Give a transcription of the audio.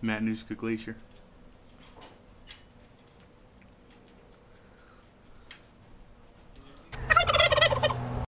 to Matanuska Glacier.